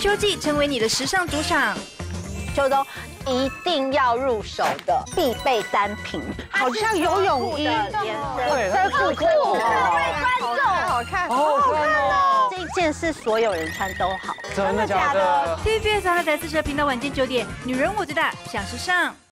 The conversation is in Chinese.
秋季成为你的时尚主场，秋冬一定要入手的必备单品，好像游泳衣，对，三裤裤，对，观众。好看，好好看哦。这一件是所有人穿都好，真的假的？TVBS 二台四十频道晚间九点，女人我最大，想时尚。